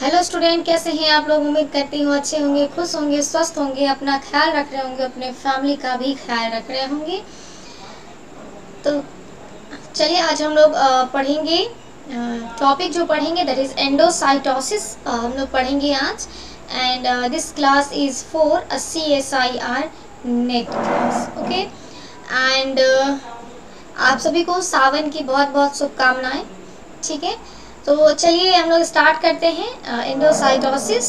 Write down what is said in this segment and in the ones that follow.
Hello student कैसे हैं आप लोग? उम्मीद करती हूँ अच्छे होंगे, खुश होंगे, स्वस्थ होंगे, अपना ख्याल रख रहे होंगे, अपने फैमिली का भी ख्याल रख रहे होंगे। तो चलिए, आज हम लोग पढ़ेंगे टॉपिक जो पढ़ेंगे दैट इज़ एंडोसाइटोसिस हम लोग पढ़ेंगे आज। And this class is for C S I R NET class okay and आप सभी को सावन की बहुत बहुत शुभकामनाएँ, ठीक है? तो चलिए हम लोग स्टार्ट करते हैं इंडोसाइटोसिस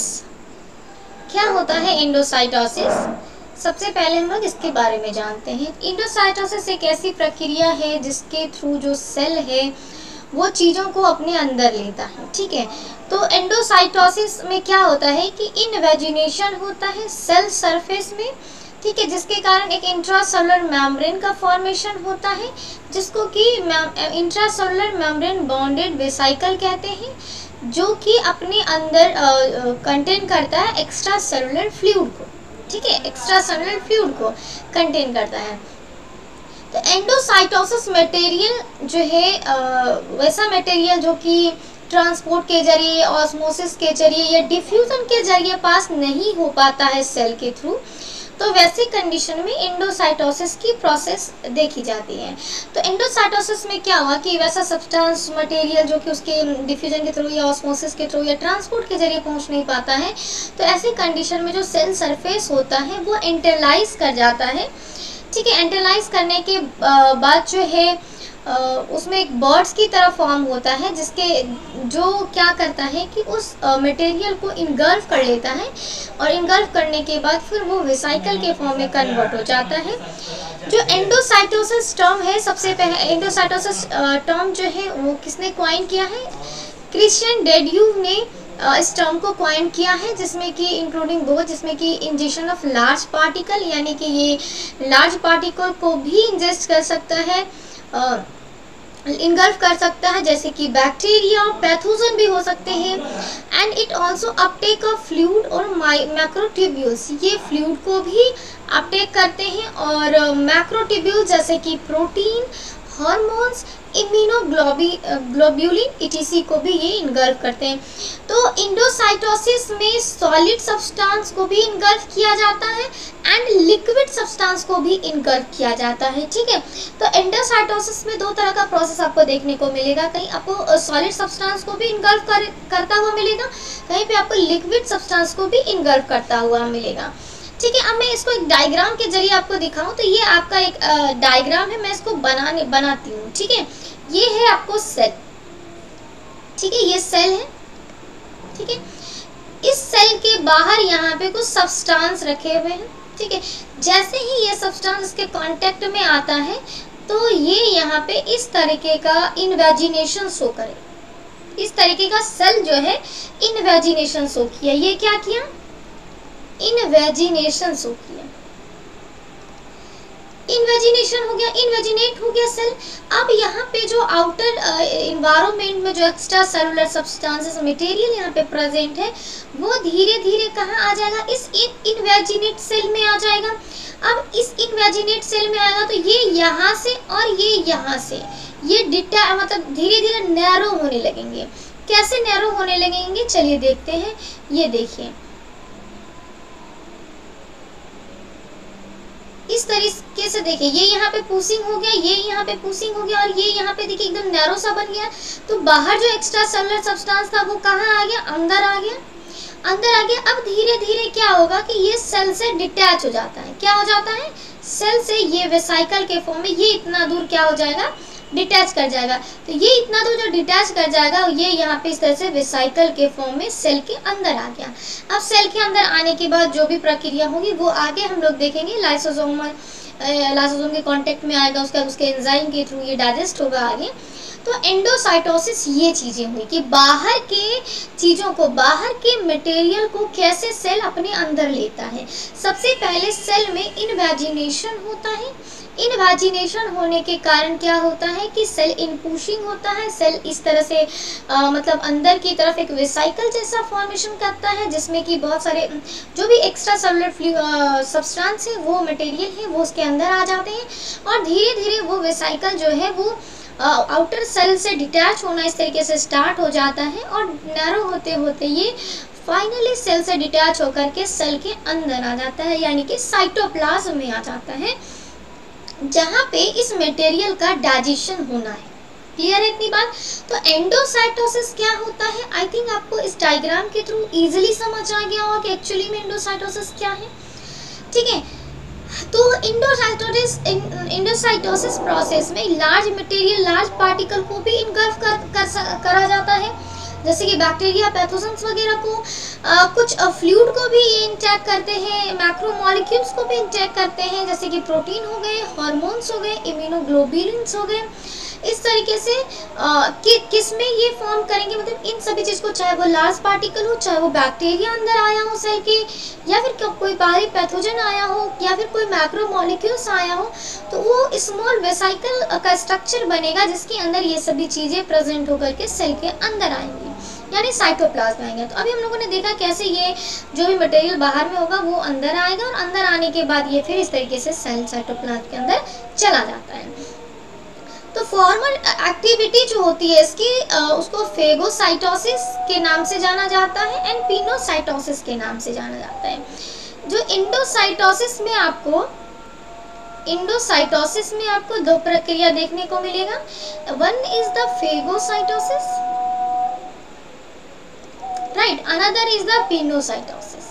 क्या होता है इंडोसाइटोसिस सबसे पहले हम लोग इसके बारे में जानते हैं। इंडोसाइटोसिस एक ऐसी प्रक्रिया है जिसके थ्रू जो सेल है, वो चीज़ों को अपने अंदर लेता है, ठीक है? तो एंडोसाइटोसिस में क्या होता है कि इनवेजिनेशन होता है सेल सरफेस में ठीक है जिसके कारण एक इंट्रासेलुलर मेम्ब्रेन का फॉर्मेशन होता है जिसको कि इंट्रासेलुलर मेम्ब्रेन बॉन्डेड वेसाइकल कहते हैं जो कि अपने अंदर कंटेन करता है एक्स्ट्रा सेलुलर फ्लूड को। ठीक है एक्स्ट्रा सेलुलर फ्लूड को कंटेन करता है। तो एंडोसाइटोसिस मटेरियल जो है आ, वैसा मटेरियल जो कि ट्रांसपोर्ट के ज़रिए ऑस्मोसिस के ज़रिए या डिफ्यूजन के ज़रिए पास नहीं हो पाता है सेल के थ्रू तो वैसी कंडीशन में इंडोसाइटोसिस की प्रोसेस देखी जाती है। तो इंडोसाइटोसिस में क्या हुआ कि वैसा सब्सटेंस मटेरियल जो कि उसके डिफ्यूजन के थ्रू या ऑस्मोसिस के थ्रू या ट्रांसपोर्ट के ज़रिए पहुँच नहीं पाता है तो ऐसी कंडीशन में जो सेल सरफेस होता है, वो एंटेलाइज कर जाता है। ठीक है एंटेलाइज करने के बाद जो है उसमें एक बर्ड्स की तरह फॉर्म होता है, जिसके जो क्या करता है कि उस मटेरियल को इनगल्फ कर लेता है और इनगल्फ करने के बाद फिर वो रिसाइकल के फॉर्म में कन्वर्ट हो जाता है। जो एंडोसाइटोसिस टर्म है, सबसे पहले एंडोसाइटोसिस टर्म जो है, वो किसने क्वाइन किया है? क्रिश्चियन डेड्यू ने इस टर्म को क्वाइन किया है, जिसमें कि इंक्लूडिंग दो, जिसमें कि इंजेक्शन ऑफ़ लार्ज पार्टिकल यानी कि ये लार्ज पार्टिकल को भी इंजेस्ट कर सकता है। इनगल्फ कर सकता है, जैसे कि बैक्टीरिया पैथोजन भी हो सकते हैं। And it also uptake of fluid और मैक्रोट्यूब्यूल्स ये फ्लूड को भी अपटेक करते हैं और मैक्रोट्यूब्यूल जैसे कि प्रोटीन हार्मोन्स इम्यूनोग्लोब्यूलिन इटीसी को भी ये इनगल्फ करते हैं। तो इंडोसाइटोसिस में सॉलिड सब्सटेंस को भी इनगल्फ किया जाता है एंड लिक्विड सब्सटेंस को भी इनगल्फ किया जाता है ठीक है? तो इंडोसाइटोसिस में दो तरह का प्रोसेस आपको देखने को मिलेगा। कहीं आपको सॉलिड सब्सटेंस को भी इनगल्फ कर, करता हुआ मिलेगा कहीं पे आपको लिक्विड सब्सटेंस को भी इनगल्फ करता हुआ मिलेगा। ठीक है, अब मैं इसको एक डायग्राम के ज़रिए आपको दिखाऊँ। तो ये आपका एक डायग्राम है, मैं इसको बनाने, बनाती हूँ, ठीक है? ये है आपको सेल ठीक है? ये सेल है, ठीक है? इस सेल के बाहर यहाँ पे कुछ सब्सटेंस रखे हुए हैं, ठीक है? जैसे ही ये सब्सटेंस इसके कांटेक्ट में आता है तो ये यहाँ पे इस तरीके का इनवेजिनेशन शो करे। इस तरीके का सेल जो है इनवेजिनेशन शो किया। ये क्या किया? इनवेजिनेशन शो किया इन्वेजिनेशन हो गया इन्वेजिनेट हो गया सेल अब यहाँ पे जो आउटर इन्वायरमेंट में जो एक्स्ट्रा सेलुलर सब्सटेंसेस मटेरियल यहाँ पे प्रेजेंट है, वो धीरे धीरे कहाँ आ जाएगा? इस इन्वेजिनेट सेल में आ जाएगा। अब इस इन्वेजिनेट सेल में आएगा तो ये यहाँ से और ये यहाँ से। ये डिटा मतलब धीरे धीरे नैरो होने लगेंगे। कैसे नैरो होने लगेंगे? चलिए देखते हैं। ये देखिए। इस तरीके से देखिए, ये यहाँ पे पूसिंग हो गया, ये यहाँ पे पूसिंग हो गया और ये यहाँ पे देखिए एकदम नैरो सा बन गया। तो बाहर जो एक्स्ट्रा सेलर सब्सटेंस था, वो कहाँ आ गया? अंदर आ गया। अंदर आ गया। अब धीरे धीरे क्या होगा कि ये सेल से डिटैच हो जाता है। क्या हो जाता है? सेल से ये, वेसाइकल के फॉर्म में ये इतना दूर क्या हो जाएगा? डिटैच कर जाएगा। तो ये इतना तो जो डिटैच कर जाएगा, ये यहाँ पे इस तरह से रिसाइकल के फॉर्म में सेल के अंदर आ गया। अब सेल के अंदर आने के बाद जो भी प्रक्रिया होगी, वो आगे हम लोग देखेंगे। लाइसोसोम लाइसोसोम के कांटेक्ट में आएगा, उसके उसके एंजाइम के थ्रू ये डाइजेस्ट होगा आगे। तो एंडोसाइटोसिस ये चीज़ें हुई कि बाहर के चीज़ों को, बाहर के मटेरियल को कैसे सेल अपने अंदर लेता है। सबसे पहले सेल में इनवेजिनेशन होता है इनवेजिनेशन होने के कारण क्या होता है कि सेल इनपुशिंग होता है। सेल इस तरह से आ, मतलब अंदर की तरफ़ एक रिसाइकल जैसा फॉर्मेशन करता है जिसमें कि बहुत सारे जो भी एक्स्ट्रा सेलुलर सब्सटेंस है वो मटेरियल है वो उसके अंदर आ जाते हैं और धीरे धीरे वो रिसाइकल जो है वो आउटर सेल से डिटैच होना इस तरीके से स्टार्ट हो जाता है और नैरो होते होते ये फाइनली सेल से डिटैच होकर के सेल के अंदर आ जाता है यानी कि साइटोप्लाज्म में आ जाता है। जहाँ पे इस मटेरियल का डाइजेशन होना है। क्लियर है इतनी बात? तो एंडोसाइटोसिस क्या होता है? आई थिंक आपको इस डायग्राम के थ्रू इजीली समझ आ गया होगा कि एक्चुअली में एंडोसाइटोसिस क्या है। ठीक है? तो इंडोसाइटोसिस इंडोसाइटोसिस प्रोसेस में लार्ज मटेरियल लार्ज पार्टिकल को भी इनगल्फ कर, कर करा जाता है। जैसे कि बैक्टीरिया पैथोजेंस वगैरह को आ, कुछ फ्लूड को भी ये इंटैक्ट करते हैं मैक्रोमोलिक्यूल्स को भी इंटैक्ट करते हैं जैसे कि प्रोटीन हो गए हार्मोन्स हो गए इम्यूनोग्लोबुलिन्स हो गए। इस तरीके से कि किसमें ये फॉर्म करेंगे? मतलब इन सभी चीज़ को चाहे वो लार्ज पार्टिकल हो चाहे वो बैक्टीरिया अंदर आया हो सेल के या फिर कोई बाहरी पैथोजन आया हो या फिर कोई मैक्रोमोलिक्यूल्स आया हो तो वो स्मॉल वेसाइकल का स्ट्रक्चर बनेगा जिसके अंदर ये सभी चीज़ें प्रेजेंट होकर के सेल के अंदर आएँगी। यानी साइटोप्लाज्म आएँगे। तो अभी हम लोगों ने देखा कैसे ये जो भी मटेरियल बाहर में होगा, वो अंदर आएगा और अंदर आने के बाद ये फिर इस तरीके से सेल साइटोप्लाज्म के अंदर चला जाता है। तो फॉर्मल एक्टिविटी जो होती है इसकी उसको फेगोसाइटोसिस के नाम से जाना जाता है एंड पिनोसाइटोसिस के नाम से जाना जाता है। जो इंडोसाइटोसिस में आपको इंडोसाइटोसिस में आपको दो प्रक्रिया देखने को मिलेगा। One is the phagocytosis right another is the pinocytosis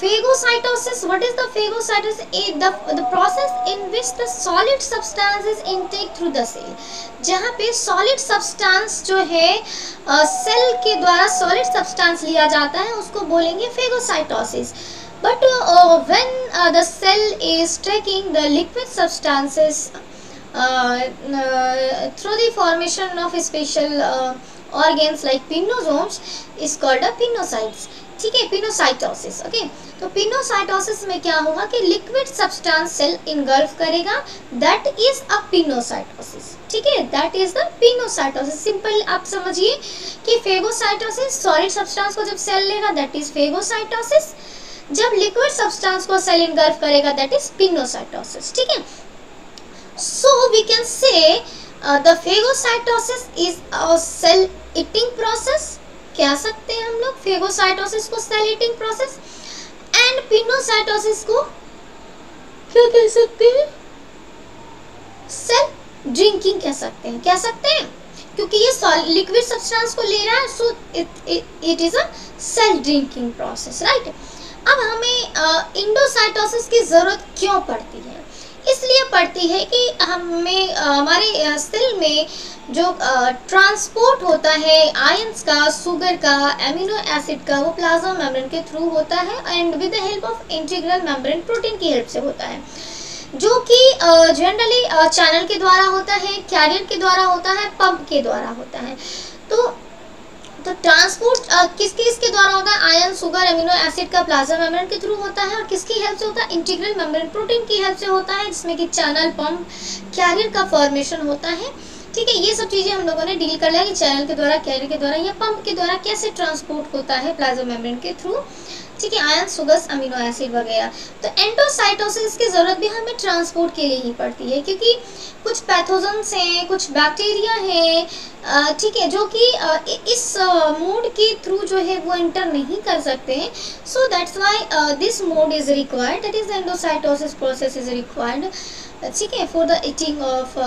Phagocytosis, what is the phagocytosis? The, the process in which the solid substance is intake through the cell. जहाँ पे solid substance जो है सेल uh, के द्वारा solid substance लिया जाता है उसको बोलेंगे phagocytosis. But uh, when uh, the cell is taking the liquid substances uh, uh, through the formation of special uh, organs like pinosomes is called a pinocytes. ठीक है pinocytosis okay तो pinocytosis में क्या होगा कि लिक्विड सब्सटेंस सेल इनगल्फ करेगा। That is a pinocytosis ठीक है? That is the pinocytosis simple आप समझिए कि फेगोसाइटोसिस सॉलिड सब्सटेंस को जब सेल लेगा दैट इज़ फेगोसाइटोसिस जब लिक्विड सब्सटेंस को सेल इनगल्फ करेगा दैट इज़ पिनोसाइटोसिस ठीक है? So we can say the phagocytosis is a cell eating process कह सकते हैं हम लोग? फेगोसाइटोसिस को cell eating process and pinocytosis को क्या कह सकते हैं? सेल ड्रिंकिंग कह सकते हैं। कह सकते हैं? क्योंकि ये लिक्विड सब्सटेंस को ले रहा है so it is a cell drinking process right अब हमें इंडोसाइटोसिस uh, की ज़रूरत क्यों पड़ती है? इसलिए पड़ती है कि हमें, हमारे सेल में जो ट्रांसपोर्ट होता है आयंस का शुगर का, एमिनो एसिड का, वो प्लाज्मा मेम्ब्रेन के थ्रू होता है and with the help of integral membrane protein की हेल्प से होता है। जो कि जनरली चैनल के द्वारा होता है कैरियर के द्वारा होता है पंप के द्वारा होता है। तो तो ट्रांसपोर्ट किसके किसके द्वारा होता है? आयन सुगर अमीनो एसिड का प्लाज्मा मेम्ब्रेन के थ्रू होता है और किसकी हेल्प से होता है? इंटीग्रल मेम्ब्रेन प्रोटीन की हेल्प से होता है, जिसमें कि चैनल पंप कैरियर का फॉर्मेशन होता है। ठीक है, ये सब चीज़ें हम लोगों ने डील कर लिया कि चैनल के द्वारा कैरियर के द्वारा या पंप के द्वारा कैसे ट्रांसपोर्ट होता है प्लाज्मा मेम्ब्रेन के थ्रू ठीक है आयन सुगर्स अमीनो एसिड वगैरह। तो एंडोसाइटोसिस की ज़रूरत भी हमें ट्रांसपोर्ट के लिए ही पड़ती है, क्योंकि कुछ पैथोजन्स हैं, कुछ बैक्टीरिया हैं ठीक है, जो कि इस मोड के थ्रू जो है वो एंटर नहीं कर सकते हैं। So that's why this mode is required that is endocytosis process is required ठीक है for the eating of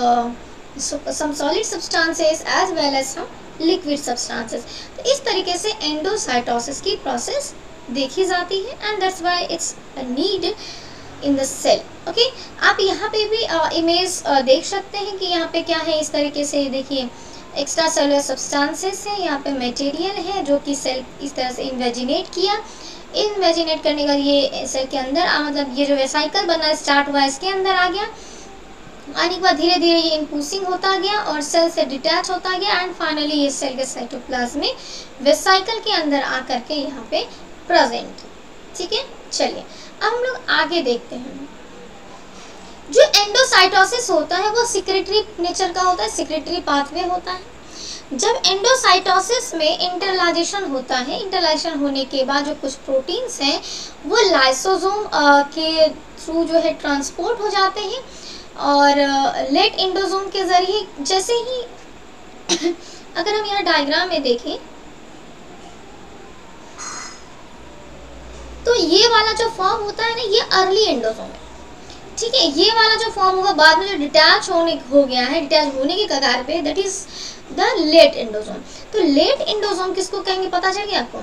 some solid substances as well as some liquid substances तो इस तरीके से एंडोसाइटोसिस की प्रोसेस देखी जाती है and that's why it's need in the cell okay आप यहाँ पे भी इमेज uh, uh, देख सकते हैं कि यहाँ पे क्या है इस तरीके से देखिए एक्स्ट्रा सेलुलर सब्सटेंसेस है यहाँ पे मटेरियल है जो कि सेल इस तरह से इन्वेजिनेट किया। इन्वेजिनेट करने का ये सेल के अंदर मतलब ये जो वेसाइकल बना स्टार्ट हुआ इसके अंदर आ गया। आने के बाद धीरे धीरे ये इनपूसिंग होता गया और सेल से डिटैच होता गया एंड फाइनली ये सेल के साइटोप्लाज्म में वेसाइकल के अंदर आकर के यहाँ पे प्रेजेंट ठीक है? चलिए, अब हम लोग आगे देखते हैं। जो एंडोसाइटोसिस होता है, वो सिक्रेटरी नेचर का होता है सिक्रेटरी पाथवे होता है। जब एंडोसाइटोसिस में इंटरलाइजेशन होता है इंटरलाइजेशन होने के बाद जो कुछ प्रोटीन्स हैं, वो लाइसोसोम के थ्रू जो है ट्रांसपोर्ट हो जाते हैं और लेट इंडोजोम के ज़रिए जैसे ही अगर हम यहाँ डायग्राम में देखें तो ये वाला जो फॉर्म होता है ना, ये अर्ली एंडोसोम है। ठीक है, ये वाला जो फॉर्म होगा, बाद में जो डिटैच होने हो गया है डिटैच होने के कगार पे that is the late endosome तो लेट एंडोसोम किसको कहेंगे, पता चल गया आपको?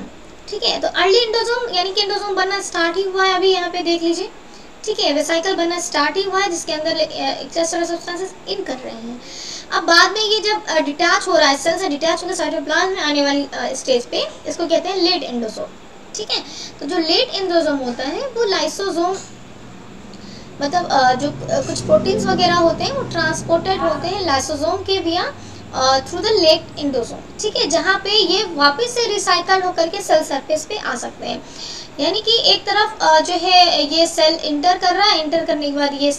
ठीक है तो अर्ली एंडोसोम यानी कि एंडोसोम बनना स्टार्ट ही हुआ है अभी, यहाँ पे देख लीजिए। ठीक है वेसाइकल बनना स्टार्ट ही हुआ है, जिसके अंदर सब्सटेंसेस इन कर रहे हैं। अब बाद में ये जब डिटैच हो रहा है सेल से डिटैच होकर साइटोप्लाज्म में आने वाली स्टेज पे, इसको कहते हैं लेट एंडोसोम ठीक है? तो जो लेट एंडोसोम होता है, वो लाइसोसोम मतलब जो कुछ प्रोटीन्स वगैरह होते हैं, वो ट्रांसपोर्टेड होते हैं लाइसोसोम के बिया थ्रू द लेट इंडोसोम ठीक है? जहाँ पे ये वापस से रिसाइकल होकर के सेल सरफेस पे आ सकते हैं। यानी कि एक तरफ़ जो है, ये सेल इंटर कर रहा है इंटर करने के बाद ये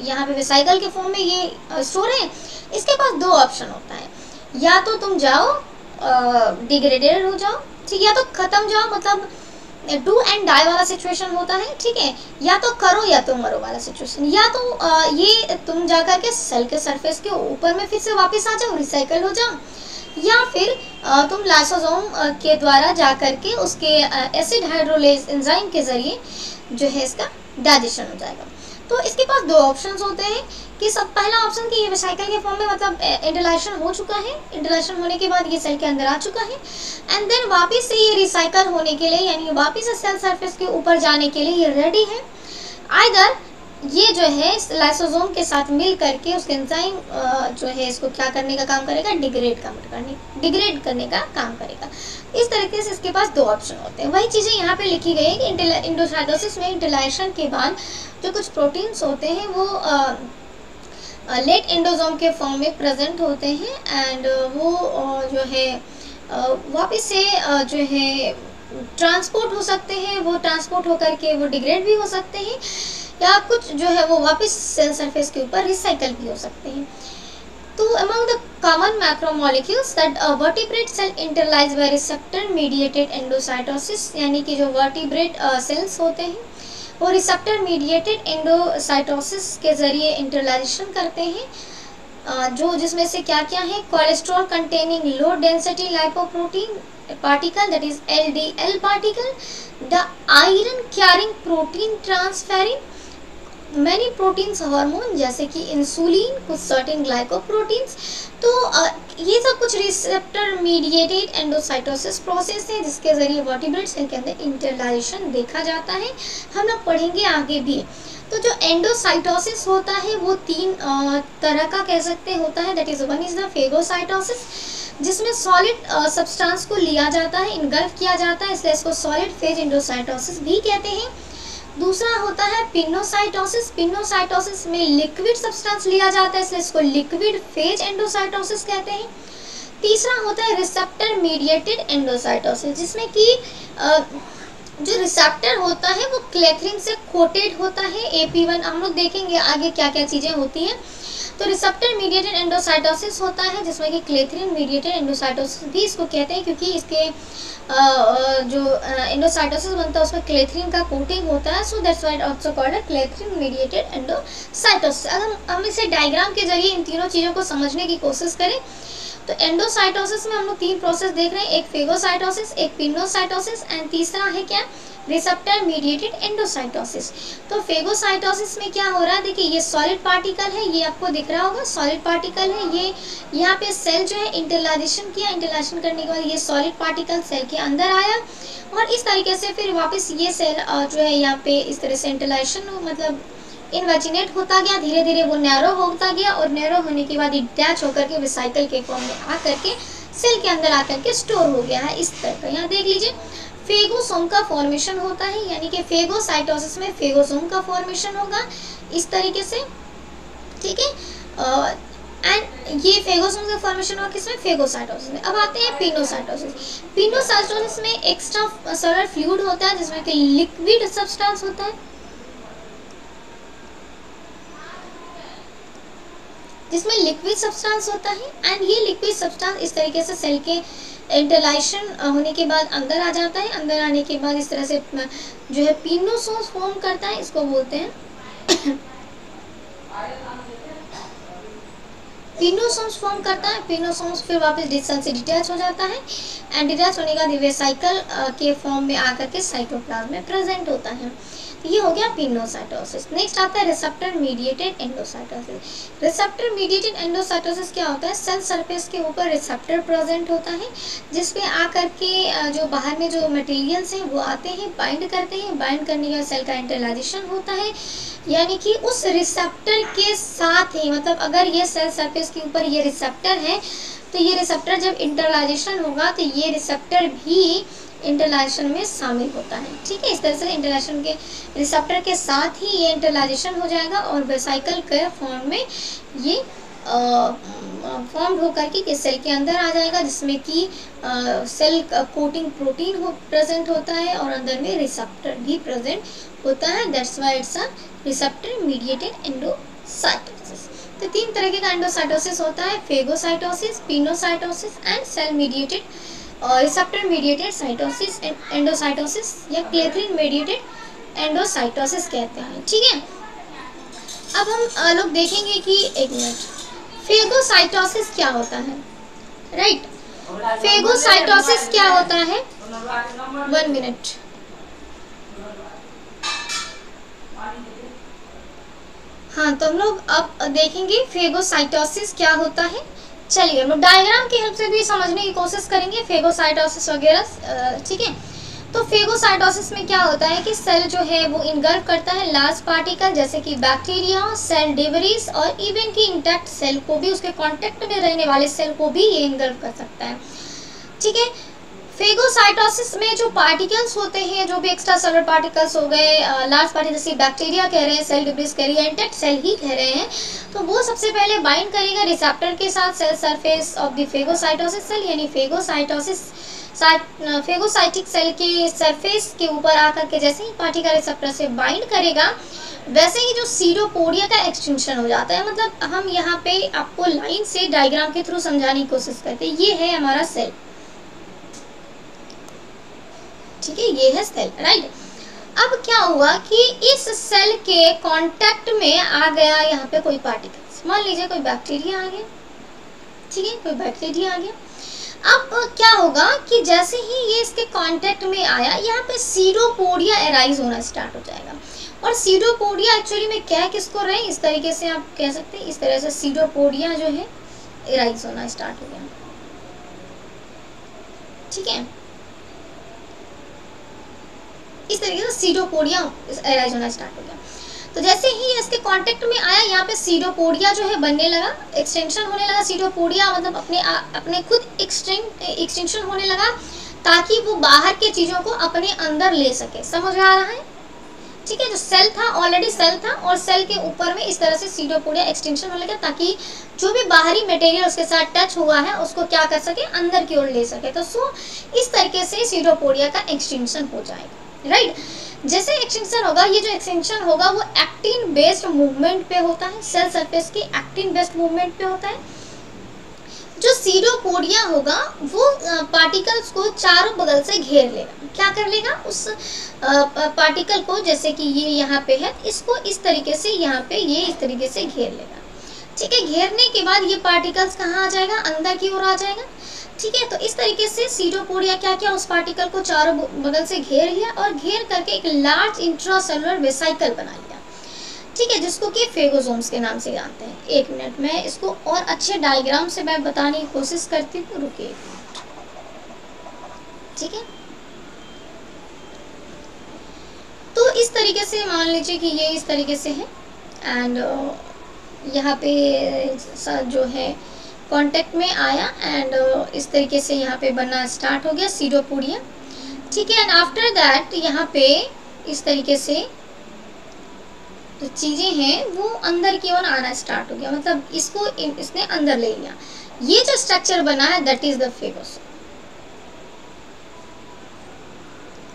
यहाँ पे रिसाइकल के फॉर्म में ये स्टोर है। इसके पास दो ऑप्शन होता है। या तो तुम जाओ डिग्रेडेड हो जाओ ठीक या तो खत्म जाओ मतलब डू एंड डाई वाला सिचुएशन होता है ठीक है या तो करो या तो मरो वाला सिचुएशन या तो आ, ये तुम जा के सेल के सरफेस के ऊपर में फिर से वापस आ जाओ रिसाइकल हो जाओ या फिर आ, तुम लाइसोसोम के द्वारा जा के उसके एसिड हाइड्रोलेज एंजाइम के ज़रिए जो है इसका डाइजेशन हो जाएगा। तो इसके पास दो ऑप्शंस होते हैं कि सब, पहला ऑप्शन कि ये रिसाइकल के फॉर्म में मतलब इंटरलाइशन हो चुका है। इंटरलाइशन होने के बाद ये सेल के अंदर आ चुका है। एंड देन वापस से ये रिसाइकल होने के लिए, यानी वापस से सेल सरफेस के ऊपर जाने के लिए ये रेडी है। आइदर ये जो है लाइसोजोम के साथ मिल करके उसके एंजाइम जो है, इसको क्या करने का काम करेगा? डिग्रेड का करने डिग्रेड करने का काम करेगा। इस तरीके से इसके पास दो ऑप्शन होते हैं। वही चीज़ें यहाँ पे लिखी गई है कि इंडोसाइटोसिस में इंटरलाइशन के बाद जो कुछ प्रोटीन्स होते हैं, वो लेट इंडोजोम के फॉर्म में प्रेजेंट होते हैं एंड वो जो है वापस से जो है ट्रांसपोर्ट हो सकते हैं। वो ट्रांसपोर्ट होकर के वो डिग्रेड भी हो सकते हैं। या कुछ जो है वो वापस सेल सरफेस के ऊपर रिसाइकल भी हो सकते हैं। तो among the common macromolecules that vertebrate cell internalize by receptor mediated endocytosis यानी कि जो वर्टिब्रेट सेल्स uh, होते हैं, वो रिसेप्टर मीडिएटेड एंडोसाइटोसिस के ज़रिए इंटरलाइजेशन करते हैं। uh, जो जिसमें से क्या क्या है cholesterol containing low density lipoprotein particle that is LDL particle the iron carrying protein transferrin many proteins hormone जैसे कि इंसुलिन कुछ सर्टेन ग्लाइकोप्रोटीन्स तो ये सब कुछ रिसेप्टर मीडिएटेड एंडोसाइटोसिस प्रोसेस है, जिसके ज़रिए वर्टिब्रेट सेल के अंदर इंटरलाइजेशन देखा जाता है। हम लोग पढ़ेंगे आगे भी। तो जो एंडोसाइटोसिस होता है, वो तीन तरह का कह सकते होता है। That is one is the phagocytosis जिसमें सॉलिड सब्सटेंस को लिया जाता है इनगल्फ किया जाता है, इसलिए इसको सॉलिड फ़ेज़ एंडोसाइटोसिस भी कहते हैं। दूसरा होता है पिनोसाइटोसिस पिनोसाइटोसिस में लिक्विड सब्सटेंस लिया जाता है, इसलिए इसको लिक्विड फ़ेज़ एंडोसाइटोसिस कहते हैं। तीसरा होता है रिसेप्टर मीडिएटेड एंडोसाइटोसिस जिसमें कि जो रिसेप्टर होता है, वो क्लेथरिन से कोटेड होता है एपी हम लोग देखेंगे आगे क्या क्या चीज़ें होती हैं। तो रिसेप्टर मीडिएटेड एंडोसाइटोसिस होता है, जिसमें कि क्लेथरिन मीडिएटेड एंडोसाइटोसिस भी इसको कहते हैं, क्योंकि इसके जो एंडोसाइटोसिस बनता है, उसमें क्लेथरिन का कोटिंग होता है so that's why also called clathrin mediated endocytosis अगर हम इसे डायग्राम के ज़रिए इन तीनों चीज़ों को समझने की कोशिश करें तो एंडोसाइटोसिस में हम लोग तीन प्रोसेस देख रहे हैं। एक फेगोसाइटोसिस एक पिनोसाइटोसिस एंड तीसरा है क्या? रिसेप्टर मीडिएटेड एंडोसाइटोसिस तो फेगोसाइटोसिस में क्या हो रहा है? देखिए, ये सॉलिड पार्टिकल है, ये आपको दिख रहा होगा। सॉलिड पार्टिकल है, ये यहाँ पे सेल जो है इंटरलाइजेशन किया। इंटरलाइजेशन करने के बाद ये सॉलिड पार्टिकल सेल के अंदर आया और इस तरीके से फिर वापस ये सेल जो है यहाँ पे इस तरह से इंटरलाइजेशन मतलब इनवेजिनेट होता गया धीरे धीरे वो नैरो होता गया और नैरो होने के बाद अटैच होकर के रिसाइकल के फॉर्म में आकर के सेल के अंदर आकर के स्टोर हो गया है इस तरह का यहाँ देख लीजिए फेगोसोम का फॉर्मेशन होता है, यानी कि फेगोसाइटोसिस में फेगोसोम का फॉर्मेशन होगा इस तरीके से, ठीक है? एंड ये फेगोसोम का फॉर्मेशन होगा किसमें? फेगोसाइटोसिस में। अब आते हैं पिनोसाइटोसिस पिनोसाइटोसिस में एक्स्ट्रा सोलर फ्लूइड होता है जिसमें कि लिक्विड सब्सटेंस होता है। जिसमें लिक्विड सब्सटेंस होता है एंड ये लिक्विड सब्सटेंस इस तरीके से सेल के इंटरलाइशन होने के बाद अंदर आ जाता है। अंदर आने के बाद इस तरह से जो है पिनोसोस फॉर्म करता है, इसको बोलते हैं। पिनोसोम्स फॉर्म करता है पिनोसोम्स फिर वापस डिसल से डिटैच हो जाता है एंड डिटैच होने का बाद साइकिल के फॉर्म में आकर के साइटोप्लाज्म में प्रेजेंट होता है। ये हो गया पिनोसाइटोसिस। नेक्स्ट आता है receptor mediated endocytosis receptor mediated endocytosis क्या होता है? सेल सरफेस के ऊपर रिसेप्टर प्रेजेंट होता है जिसपे आकर के जो बाहर में जो मटेरियल्स हैं, वो आते हैं बाइंड करते हैं। बाइंड करने के बाद सेल का इंटरलाइजेशन होता है। यानी कि उस रिसेप्टर के साथ ही मतलब अगर ये सेल सरफेस के ऊपर ये रिसेप्टर है तो ये रिसेप्टर जब इंटरलाइजेशन होगा तो ये रिसेप्टर भी इंटरलाइजेशन में शामिल होता है। ठीक है, इस तरह से इंटरलाइजेशन के रिसेप्टर के साथ ही ये इंटरलाइजेशन हो जाएगा और वेसाइकल के फॉर्म में ये फॉर्म होकर के सेल के अंदर आ जाएगा, जिसमें कि सेल कोटिंग प्रोटीन हो प्रेजेंट होता है और अंदर में रिसेप्टर भी प्रेजेंट होता है। That's why it's a receptor mediated endocytosis तो तीन तरह का एंडोसाइटोसिस होता है phagocytosis pinocytosis and cell mediated receptor mediated cytosis endocytosis या क्लेथरिन मीडिएटेड एंडोसाइटोसिस कहते हैं, ठीक है? अब हम लोग देखेंगे कि एक मिनट फेगोसाइटोसिस क्या होता है राइट फेगोसाइटोसिस क्या होता है? वन मिनट हाँ तो हम लोग अब देखेंगे फेगोसाइटोसिस क्या होता है चलिए, हम लोग डायग्राम की हेल्प से भी समझने की कोशिश करेंगे फेगोसाइटोसिस वगैरह ठीक है? तो फेगोसाइटोसिस में क्या होता है कि सेल जो है वो इनगर्व करता है लार्ज पार्टिकल जैसे कि बैक्टीरिया सेल डिवरीज और इवन की इंटैक्ट सेल को भी, उसके कॉन्टेक्ट में रहने वाले सेल को भी ये इनगर्व कर सकता है। ठीक है? फेगोसाइटोसिस में जो पार्टिकल्स होते हैं, जो भी एक्स्ट्रा सेलुलर पार्टिकल्स हो गए लार्ज पार्टिकल जैसे बैक्टीरिया कह रहे हैं सेल डिब्रिस कह रही है इंटेक्ट सेल ही कह रहे हैं तो वो सबसे पहले बाइंड करेगा रिसेप्टर के साथ cell surface of the phagocytosis cell यानी फेगोसाइटोसिस फेगोसाइटिक सेल के सरफेस के ऊपर आकर के जैसे ही पार्टिकल रिसेप्टर से बाइंड करेगा, वैसे ही जो सीरोपोडिया का एक्सटेंशन हो जाता है। मतलब हम यहाँ पे आपको लाइन से डायग्राम के थ्रू समझाने की कोशिश करते हैं। ये है हमारा सेल ठीक है, ये है सेल राइट अब क्या हुआ कि इस सेल के कांटेक्ट में आ गया यहाँ पे कोई पार्टिकल मान लीजिए कोई बैक्टीरिया आ गया, ठीक है, कोई बैक्टीरिया आ गया। अब क्या होगा कि जैसे ही ये इसके कांटेक्ट में आया, यहाँ पे सीरोपोडिया एराइज होना स्टार्ट हो जाएगा। और सीरोपोडिया एक्चुअली में क्या है, किसको रहे? इस तरीके से आप कह सकते हैं, इस तरह से सीरोपोडिया जो है एराइज होना स्टार्ट हो गया। ठीक है? इस तरीके से सीडोपोडिया एराइज होना स्टार्ट हो गया। तो जैसे ही इसके कांटेक्ट में आया यहाँ पे सीडोपोडिया जो है बनने लगा एक्सटेंशन होने लगा सीडोपोडिया मतलब अपने आ, अपने खुद एक्सटेंशन होने लगा ताकि वो बाहर के चीज़ों को अपने अंदर ले सके। समझ आ रहा है? ठीक है जो सेल था ऑलरेडी सेल था और सेल के ऊपर में इस तरह से सीडोपोडिया एक्सटेंशन होने लगा ताकि जो भी बाहरी मटेरियल उसके साथ टच हुआ है उसको क्या कर सके अंदर की ओर ले सके। तो सो इस तरीके से सीडोपोडिया का एक्सटेंशन हो जाएगा। राइट जैसे एक्सटेंशन होगा, ये जो एक्सटेंशन होगा, वो एक्टिन बेस्ड मूवमेंट पे होता है सेल सरफेस की एक्टिन बेस्ड मूवमेंट पे होता है। जो सीडोपोडिया होगा, वो पार्टिकल्स को चारों बगल से घेर लेगा। क्या कर लेगा? उस पार्टिकल को, जैसे कि ये यहाँ पे है, इसको इस तरीके से यहाँ पे, ये इस तरीके से घेर लेगा। ठीक है, घेरने के बाद ये पार्टिकल्स कहाँ आ जाएगा? अंदर की ओर आ जाएगा। ठीक है तो इस तरीके से सीडोपोडिया क्या किया उस पार्टिकल को चारों बगल से घेर लिया और घेर करके एक लार्ज इंट्रासेलुलर वेसाइकल बना लिया। ठीक है, जिसको कि फेगोजोम्स के नाम से जानते हैं। एक मिनट मैं इसको और अच्छे डायग्राम से मैं बताने की कोशिश करती हूँ। रुकिए ठीक है? तो इस तरीके से मान लीजिए कि ये इस तरीके से है। एंड यहाँ पे जो है कांटेक्ट में आया एंड uh, इस तरीके से यहाँ पे बनना स्टार्ट हो गया सीडोपोडिया ठीक है एंड आफ्टर दैट यहाँ पे इस तरीके से जो चीज़ें हैं वो अंदर की ओर आना स्टार्ट हो गया। मतलब इसको इसने अंदर ले लिया। ये जो स्ट्रक्चर बना है दैट इज़ द फेगोस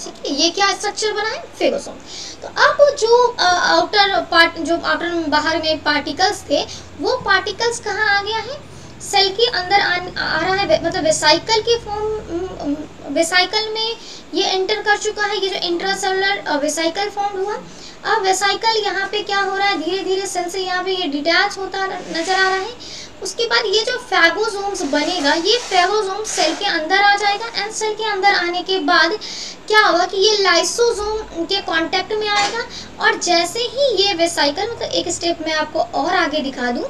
ठीक है ये क्या स्ट्रक्चर बना है? फेगोसोम तो अब जो आउटर पार्ट जो आउटर बाहर में पार्टिकल्स थे वो पार्टिकल्स कहाँ आ गया है? सेल के अंदर आ, आ रहा है मतलब वेसाइकल के फॉर्म वेसाइकल में ये एंटर कर चुका है ये जो इंट्रासेलुलर वेसाइकल फॉर्म हुआ। अब वेसाइकल यहाँ पे क्या हो रहा है धीरे धीरे सेल से यहाँ पे ये डिटैच होता नज़र आ रहा है। उसके बाद ये जो फेगोजोम्स बनेगा, ये फेगोजोम सेल के अंदर आ जाएगा एंड सेल के अंदर आने के बाद क्या होगा कि ये लाइसोजोम के कांटेक्ट में आएगा और जैसे ही ये वेसाइकल मतलब एक स्टेप में आपको और आगे दिखा दूँ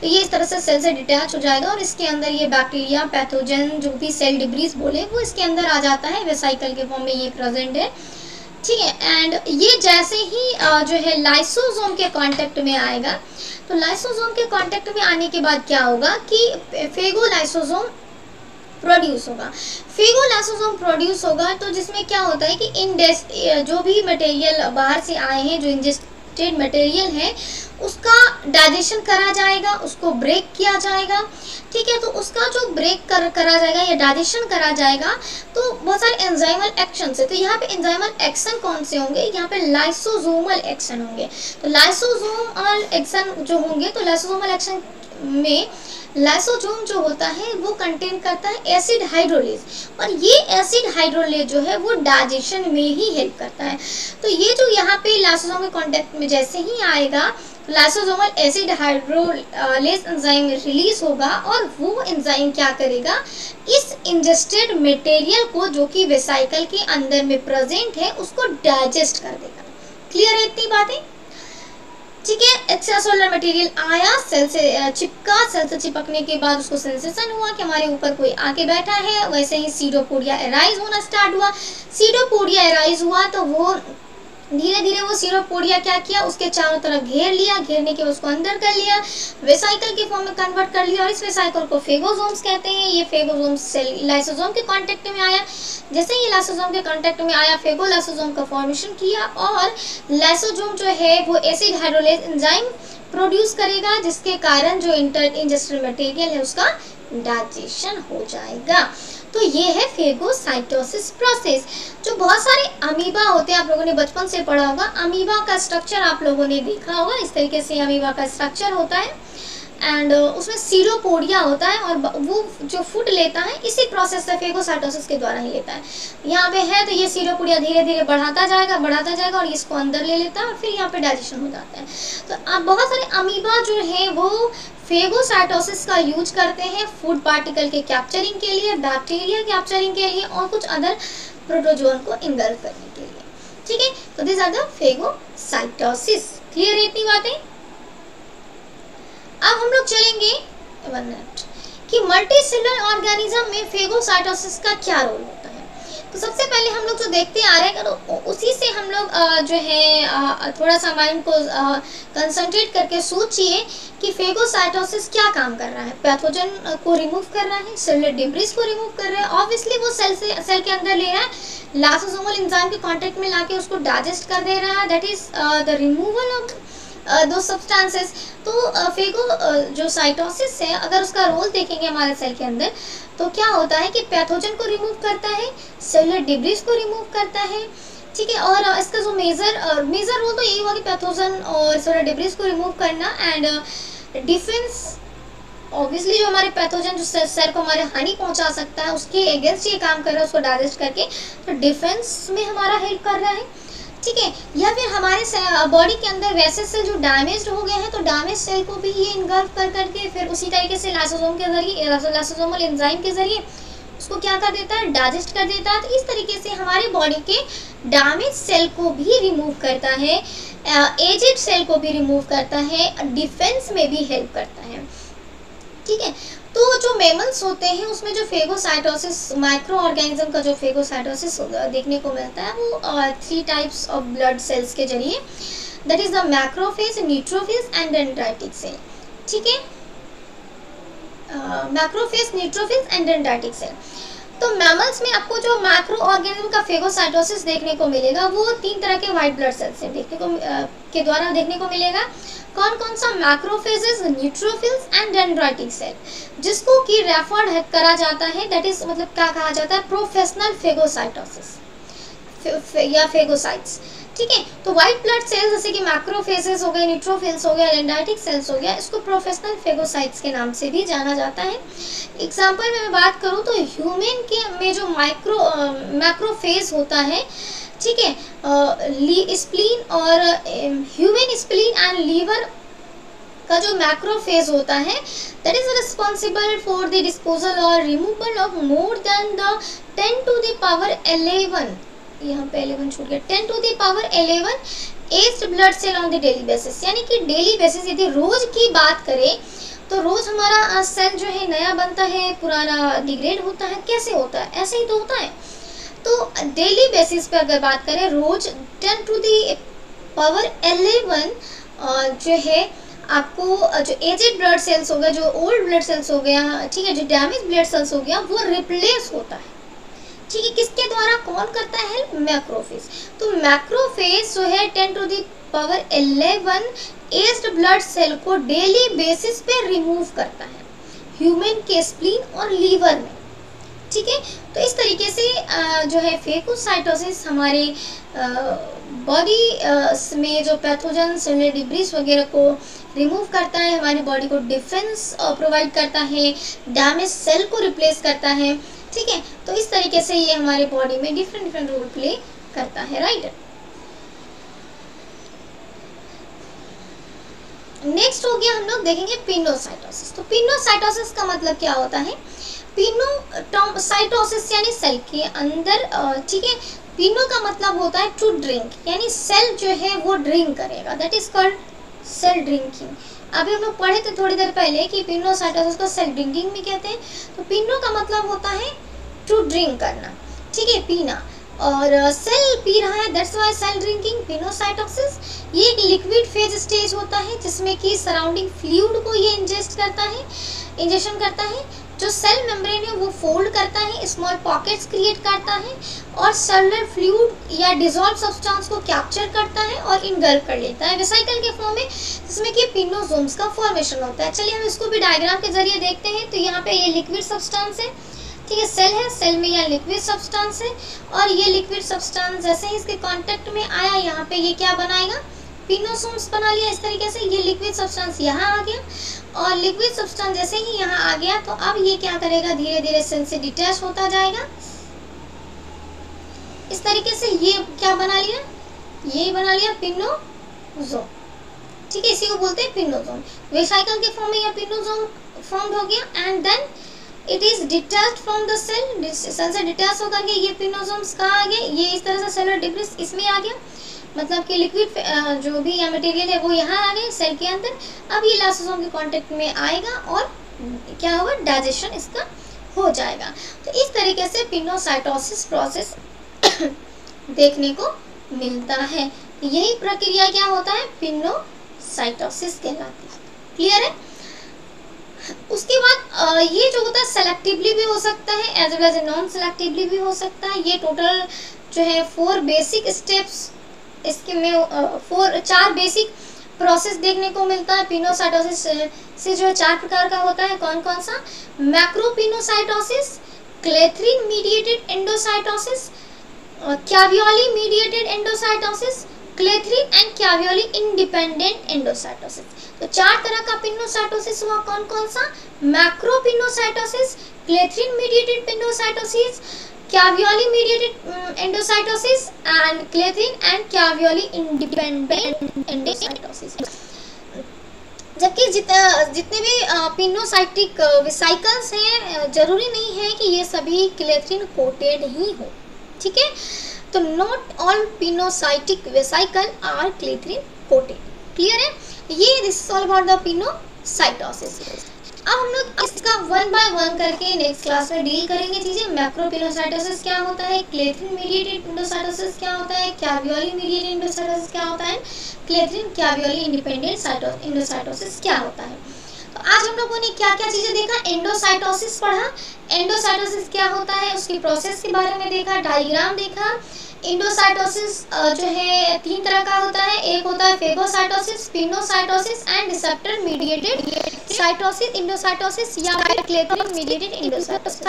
तो ये इस तरह से सेल से डिटैच हो जाएगा और इसके अंदर ये बैक्टीरिया पैथोजन जो भी सेल डिब्रीज बोले, वो इसके अंदर आ जाता है वेसाइकल के फॉर्म में ये प्रेजेंट है। ठीक है एंड ये जैसे ही जो है लाइसोजोम के कांटेक्ट में आएगा तो लाइसोजोम के कांटेक्ट में आने के बाद क्या होगा कि फेगोलाइसोजोम प्रोड्यूस होगा। फेगो लाइसोजोम प्रोड्यूस होगा तो जिसमें क्या होता है कि इंडेस्ट जो भी मटेरियल बाहर से आए हैं, जो इंजेस्टेड मटेरियल है, उसका डाइजेशन करा जाएगा, उसको ब्रेक किया जाएगा, ठीक है? तो उसका जो ब्रेक कर, करा जाएगा या डाइजेशन करा जाएगा तो बहुत सारे एंजाइमल एक्शन है। तो यहाँ पे एंजाइमल एक्शन कौन से होंगे? यहाँ पे लाइसोजोमल एक्शन होंगे। तो लाइसोजोमल एक्शन जो होंगे तो लाइसोजोमल एक्शन में लाइसोजोम जो होता है, वो कंटेन करता है एसिड हाइड्रोलेज और ये एसिड हाइड्रोलेज जो है, वो डाइजेशन में ही हेल्प करता है। तो ये जो यहाँ पे लाइसोजोम के कांटेक्ट में जैसे ही आएगा lysosomal acid hydrolase enzyme release होगा और वो एंजाइम क्या करेगा? इस इंजेस्टेड मटेरियल को जो कि वेसाइकल के अंदर में प्रेजेंट है, उसको डाइजेस्ट कर देगा। क्लियर है इतनी बातें? ठीक है एक्स्ट्रा सोलर मटेरियल आया सेल से चिपका सेल से चिपकने के बाद उसको सेंसेशन हुआ कि हमारे ऊपर कोई आके बैठा है, वैसे ही सीडोपोडिया एराइज होना स्टार्ट हुआ। सीडोपोडिया एराइज हुआ तो वो धीरे धीरे वो सीरोपोडिया क्या किया? उसके चारों तरफ़ घेर लिया, घेरने के उसको अंदर कर लिया वेसाइकल के फॉर्म में कन्वर्ट कर लिया और इस वेसाइकल को फेगोजोम्स कहते हैं। ये फेगोजोम सेल लाइसोजोम के कांटेक्ट में आया। जैसे ही लाइसोजोम के कांटेक्ट में आया फेगो लाइसोजोम का फॉर्मेशन किया और लाइसोजोम जो है, वो एसिड हाइड्रोलेज एंजाइम प्रोड्यूस करेगा, जिसके कारण जो इंटर इंडस्ट्रियल मटेरियल है, उसका डाइजेशन हो जाएगा। तो ये है फेगोसाइटोसिस प्रोसेस, जो बहुत सारे अमीबा होते हैं। आप लोगों ने बचपन से पढ़ा होगा, अमीबा का स्ट्रक्चर आप लोगों ने देखा होगा। इस तरीके से अमीबा का स्ट्रक्चर होता है। एंड uh, उसमें सीरोपोडिया होता है और वो जो फ़ूड लेता है इसी प्रोसेस से फेगोसाइटोसिस के द्वारा ही लेता है। यहाँ पे है तो ये सीरोपोडिया धीरे धीरे बढ़ाता जाएगा बढ़ाता जाएगा और इसको अंदर ले लेता है और फिर यहाँ पे डाइजेशन हो जाता है। तो अब बहुत सारे अमीबा जो है वो फेगोसाइटोसिस का यूज़ करते हैं फ़ूड पार्टिकल के कैप्चरिंग के लिए बैक्टीरिया कैप्चरिंग के लिए और कुछ अदर प्रोटोजोन को इंगल्फ करने के लिए। ठीक है? तो this are the phagocytosis clear है इतनी बातें? लोग चलेंगे? One minute. कि मल्टी सेलुलर ऑर्गेनिज्म में फेगोसाइटोसिस का क्या रोल होता है? तो सबसे पहले हम लोग जो देखते आ रहे हैं उसी से हम लोग जो है थोड़ा सा माइंड को कंसंट्रेट करके सोचिए कि फेगोसाइटोसिस क्या काम कर रहा है। पैथोजन को रिमूव कर रहा है सेलुलर डिब्रिस को रिमूव कर रहा है। ऑब्वियसली वो सेल से सेल के अंदर ले रहा है। लासोसोमल इंजाइम के कांटेक्ट में लाके उसको डाइजेस्ट कर दे रहा है। That is the removal of दो सब्सटेंसेस तो फेगो जो साइटोसिस है, अगर उसका रोल देखेंगे हमारे सेल के अंदर तो क्या होता है कि पैथोजन को रिमूव करता है सेलुलर डिब्रिज को रिमूव करता है, ठीक है? और इसका जो मेजर मेजर रोल तो यही हुआ कि पैथोजन और सेलुलर डिब्रिज को रिमूव करना एंड डिफेंस ऑब्वियसली जो हमारे पैथोजन जो सेल को हमारे हानि पहुँचा सकता है, उसके अगेंस्ट ये काम कर रहा है, उसको डाइजेस्ट करके तो डिफेंस में हमारा हेल्प कर रहा है। ठीक है, या फिर हमारे बॉडी के अंदर वैसे सेल जो डैमेज हो गए हैं तो डैमेज सेल को भी ये इन्गल्फ कर करके फिर उसी तरीके से लाइसोसोम के ज़रिए लाइसोसोमल एंजाइम के ज़रिए उसको क्या कर देता है डाइजेस्ट कर देता है। तो इस तरीके से हमारे बॉडी के डैमेज सेल को भी रिमूव करता है एजेड सेल को भी रिमूव करता है डिफेंस में भी हेल्प करता है। ठीक है तो जो मेमल्स होते हैं, उसमें जो फेगोसाइटोसिस माइक्रो ऑर्गेनिज्म का जो फेगोसाइटोसिस देखने को मिलता है, वो three types of blood cells के ज़रिए that is the macrophage neutrophage and dendritic cell ठीक है? Macrophage neutrophage and dendritic cell तो मैमल्स में आपको जो माइक्रो ऑर्गेनिज्म का फेगोसाइटोसिस देखने को मिलेगा वो तीन तरह के व्हाइट ब्लड सेल्स से देखने को आ, के द्वारा देखने को मिलेगा। कौन कौन सा macrophages neutrophils and dendritic cell जिसको कि रेफर्ड करा जाता है दैट इज़ मतलब क्या कहा जाता है? प्रोफेशनल फेगोसाइटोसिस फे, फे, या फेगोसाइट्स ठीक है? तो व्हाइट ब्लड सेल्स जैसे कि मैक्रोफेजेस हो गए न्यूट्रोफिल्स हो गया डेंड्राइटिक सेल्स हो गया, इसको प्रोफेशनल फेगोसाइट्स के नाम से भी जाना जाता है। एग्जांपल में मैं बात करूँ तो ह्यूमन के में जो माइक्रो मैक्रोफेज होता है, ठीक है? स्प्लीन और ह्यूमन स्प्लीन एंड लीवर का जो मैक्रोफेज होता है that is responsible for the disposal और removal of more than the ten to the power eleven यहाँ पे एलेवन छूट गया। Ten to the power eleven aged blood cell on the daily basis यानी कि डेली बेसिस यदि रोज की बात करें तो रोज हमारा सेल जो है नया बनता है, पुराना डिग्रेड होता है। कैसे होता है? ऐसे ही तो होता है। तो डेली बेसिस पे अगर बात करें, रोज ten to the power eleven जो है, आपको जो एजेड ब्लड सेल्स हो गया जो ओल्ड ब्लड सेल्स हो गया, ठीक है, जो डैमेज ब्लड सेल्स हो गया, वो रिप्लेस होता है। ठीक है किसके द्वारा कौन करता है मैक्रोफेज तो मैक्रोफेज जो है ten to the power eleven aged blood cell को डेली बेसिस पे रिमूव करता है। ह्यूमन के स्प्लीन और लीवर में। ठीक है? तो इस तरीके से जो है फेकोसाइटोसिस हमारे बॉडी में जो पैथोजन सेलुलर डिब्रीज वगैरह को रिमूव करता है, हमारी बॉडी को डिफेंस प्रोवाइड करता है डैमेज सेल को रिप्लेस करता है। ठीक है? तो इस तरीके से ये हमारे बॉडी में डिफरेंट डिफरेंट रोल प्ले करता है राइट नेक्स्ट हो गया हम लोग देखेंगे पिनोसाइटोसिस तो पिनोसाइटोसिस का मतलब क्या होता है? पिनोसाइटोसिस यानी सेल के अंदर ठीक है? पिनो का मतलब होता है टू ड्रिंक यानी सेल जो है वो ड्रिंक करेगा. That is called cell drinking अभी हम लोग पढ़े थे थोड़ी देर पहले कि पिनोसाइटोसिस को सेल ड्रिंकिंग भी कहते हैं। तो पिनो का मतलब होता है टू ड्रिंक करना, ठीक है, पीना। और सेल पी रहा है that's why cell drinking pinocytosis ये एक लिक्विड फ़ेज़ स्टेज होता है, जिसमें कि सराउंडिंग फ्लूइड को ये इंजेस्ट करता है इंजेक्शन करता है। जो सेल मेम्ब्रेन है, वो फोल्ड करता है स्मॉल पॉकेट्स क्रिएट करता है और सेलुलर फ्लूइड या डिजॉल्व सब्सटेंस को कैप्चर करता है और इनगल्व कर लेता है। वेसाइकल के फॉर्म में, जिसमें कि पिनोसोम्स का फॉर्मेशन होता है। चलिए हम इसको भी डायग्राम के ज़रिए देखते हैं। तो यहाँ पे ये लिक्विड सब्सटेंस है। ठीक है सेल है। सेल में यह लिक्विड सब्सटेंस है। और ये लिक्विड सब्सटेंस जैसे ही इसके कांटेक्ट में आया, यहाँ पे ये क्या बनाएगा? पिनोसोम्स बना लिया इस तरीके से। ये लिक्विड सब्सटेंस यहाँ आ गया और लिक्विड सब्सटेंस जैसे ही यहाँ आ गया तो अब ये क्या करेगा? धीरे धीरे सेल से डिटैच होता जाएगा। इस तरीके से ये क्या बना लिया? ये बना लिया पिनोजोम। ठीक है, इसी को बोलते हैं पिनोजोम। वेसाइकल के फॉर्म में यह पिनोजोम फॉर्म हो गया and then it is detach from the cell cell से डिटैच होकर के ये पिनोसोम्स कहाँ आ गए? ये इस तरह से सेलुलर डिब्रिस इसमें आ गया। मतलब कि लिक्विड जो भी मटेरियल है, वो यहाँ आ गए सेल के अंदर। अब ये लासोसोम के कांटेक्ट में आएगा और क्या होगा? डाइजेशन इसका हो जाएगा। तो इस तरीके से पिनोसाइटोसिस प्रोसेस देखने को मिलता है। यही प्रक्रिया क्या होता है? पिनोसाइटोसिस कहलाती है। क्लियर है? उसके बाद ये जो होता है सेलेक्टिवली भी हो सकता है as well as non selectively भी हो सकता है। ये टोटल जो है फोर बेसिक स्टेप्स इसके में फोर चार बेसिक प्रोसेस देखने को मिलता है। पिनोसाइटोसिस से जो है चार प्रकार का होता है कौन कौन सा macropinocytosis clathrin mediated endocytosis caveolae mediated endocytosis clathrin and caveolae independent endocytosis तो चार तरह का पिनोसाइटोसिस हुआ कौन कौन सा? Macropinocytosis clathrin mediated pinocytosis cavioli mediated endocytosis and clethin and cavioli independent endocytosis. जबकि जितना जितने भी पिनोसाइटिक विसाइकल्स हैं ज़रूरी नहीं है कि ये सभी क्लेथरिन कोटेड ही हो, ठीक है? तो not all pinocytic vesicle are clathrin coated clear है? ये this is all about the pinocytosis अब हम लोग इसका वन बाय वन करके नेक्स्ट क्लास में डील करेंगे। चीज़ें मैक्रोपिनोसाइटोसिस क्या होता है? क्लेथ्रिन मीडिएटेड इंडोसाइटोसिस क्या होता है? कैवियोली मीडिएटेड इंडोसाइटोसिस क्या होता है? क्लेथ्रिन कैवियोली इंडिपेंडेंट इंडोसाइटोसिस क्या होता है? तो आज हम लोगों ने क्या क्या चीज़ें देखा? एंडोसाइटोसिस पढ़ा। एंडोसाइटोसिस क्या होता है? उसकी प्रोसेस के बारे में देखा डायग्राम देखा। इंडोसाइटोसिस जो है, तीन तरह का होता है। एक होता है phagocytosis pinocytosis and receptor mediated cytosis endocytosis या फिर मीडिएटेड इंडोसाइटोसिस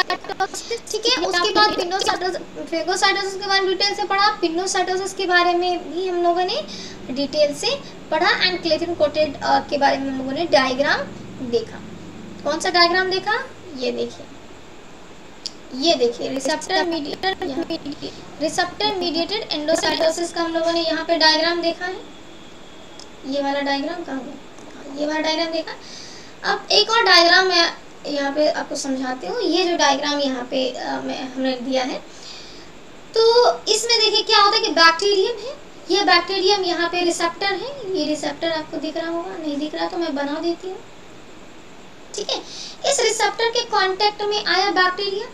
ठीक है, उसके बाद पिनोसाइटोसिस फेगोसाइटोसिस के बारे में डिटेल से पढ़ा। पिनोसाइटोसिस के बारे में भी हम लोगों ने डिटेल से पढ़ा एंड क्लेथरिन कोटेड के बारे में हम लोगों ने डायग्राम देखा। कौन सा डायग्राम देखा? ये देखिए। ये देखिए receptor mediated receptor mediated endocytosis का हम लोगों ने यहाँ पे डायग्राम देखा है। ये वाला डायग्राम कहाँ गया? हाँ, ये वाला डायग्राम देखा। अब एक और डायग्राम मैं यहाँ पे आपको समझाती हूँ। ये जो डायग्राम यहाँ पे आ, मैं हमने दिया है। तो इसमें देखिए क्या होता है कि बैक्टीरियम है। ये बैक्टीरियम यहाँ पे रिसेप्टर है। ये रिसेप्टर आपको दिख रहा होगा नहीं दिख रहा तो मैं बना देती हूँ। ठीक है? इस रिसेप्टर के कांटेक्ट में आया बैक्टीरिया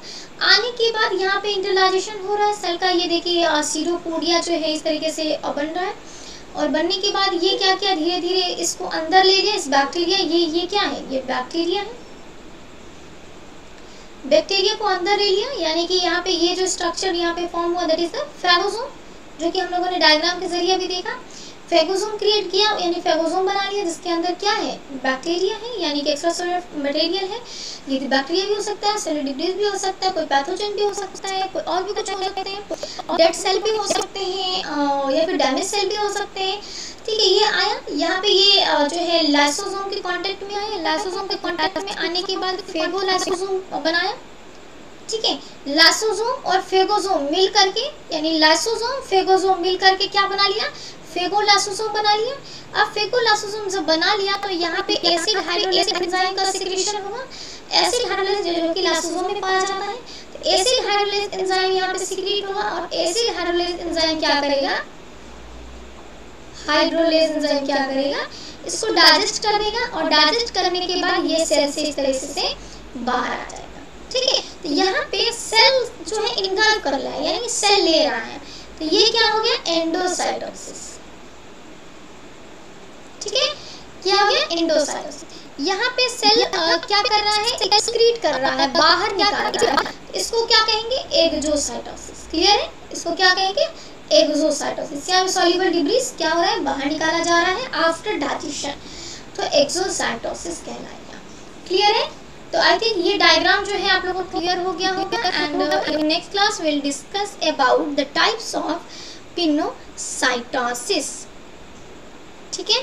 आने के बाद यहाँ पे इंटरलाइजेशन हो रहा है। सेल का ये देखिए सीरोपोडिया जो है इस तरीके से बन रहा है। और बनने के बाद ये क्या किया? धीरे धीरे इसको अंदर ले गया इस बैक्टीरिया ये ये क्या है? ये बैक्टीरिया है। बैक्टीरिया को अंदर ले लिया। यानी कि यहाँ पे ये जो स्ट्रक्चर यहाँ पे फॉर्म हुआ दैट इज़ द फेगोसोम जो कि हम लोगों ने डायग्राम के ज़रिए भी देखा। फेगोसोम क्रिएट किया, यानी फेगोसोम बना लिया, जिसके अंदर क्या है? बैक्टीरिया है, यानी कि एक्स्ट्रा सेलुलर मटेरियल है। ये बैक्टीरिया भी हो सकता है सेलुलर डिब्रीज भी हो सकता है, कोई पैथोजन भी हो सकता है, कोई और भी कुछ हो सकते हैं। डेड सेल भी हो सकते हैं या फिर डैमेज सेल भी हो सकते हैं। ठीक है, ये आया। यहाँ पे ये जो है लाइसोसोम के कॉन्टेक्ट में आया। लाइसोसोम के कांटेक्ट में आने के बाद फेगो लाइसोसोम बनाया। ठीक है लाइसोसोम और फेगोसोम मिल करके यानी लाइसोसोम फेगोसोम मिल करके क्या बना लिया? फेगोलासोसोम बना लिया। अब फेगोलासोसोम जब बना लिया तो यहाँ पे एसिड हाइड्रोलेस एंजाइम का सिक्रेशन होगा। एसिड हाइड्रोलेस जो कि लासोसोम में पाया जाता है। तो एसिड हाइड्रोलेस एंजाइम यहाँ पे सिक्रेट होगा और एसिड हाइड्रोलेस एंजाइम क्या करेगा? हाइड्रोलेस एंजाइम क्या करेगा? इसको डाइजेस्ट करेगा और डाइजेस्ट करने के बाद ये सेल से इस तरह से बाहर आ जाएगा। ठीक है? तो यहाँ पे सेल जो है इंगल्व कर रहा है यानी सेल ले रहा है। तो ये क्या हो गया? एंडोसाइटोसिस ठीक है? क्या हो गया? एंडोसाइटोसिस यहाँ पे सेल आ, क्या कर रहा है? एक्सक्रीट कर रहा है बाहर निकाल रहा है। इसको क्या कहेंगे? एग्जोसाइटोसिस क्लियर है? इसको क्या कहेंगे? एग्जोसाइटोसिस या सॉल्युबल डिब्रीज क्या हो रहा है? बाहर निकाला जा रहा है आफ्टर डाइजेशन तो एक्सोसाइटोसिस कहलाएगा। क्लियर है? तो आई थिंक ये डायग्राम जो है आप लोगों को क्लियर हो गया होगा। And in next class will discuss about the types of pinocytosis ठीक है?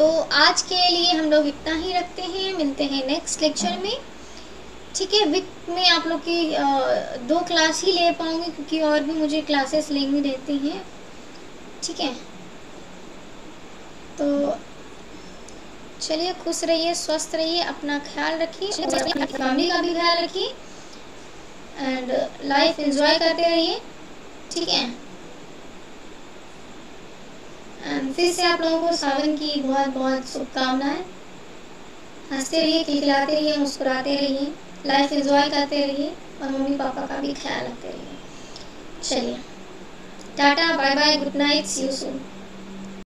तो आज के लिए हम लोग इतना ही रखते हैं। मिलते हैं नेक्स्ट लेक्चर में। ठीक है विक में आप लोग की दो क्लास ही ले पाऊँगी क्योंकि और भी मुझे क्लासेस लेनी रहती हैं। ठीक है? तो चलिए खुश रहिए स्वस्थ रहिए अपना ख्याल रखिए फैमिली का भी ख्याल रखिए। एंड लाइफ एंजॉय करते रहिए। ठीक है? फिर से आप लोगों को सावन की बहुत बहुत शुभकामनाएँ। हँसते रहिए, खिलखिलाते रहिए, मुस्कुराते रहिए लाइफ एंजॉय करते रहिए और मम्मी पापा का भी ख्याल रखते रहिए। चलिए, tata bye bye good night see you soon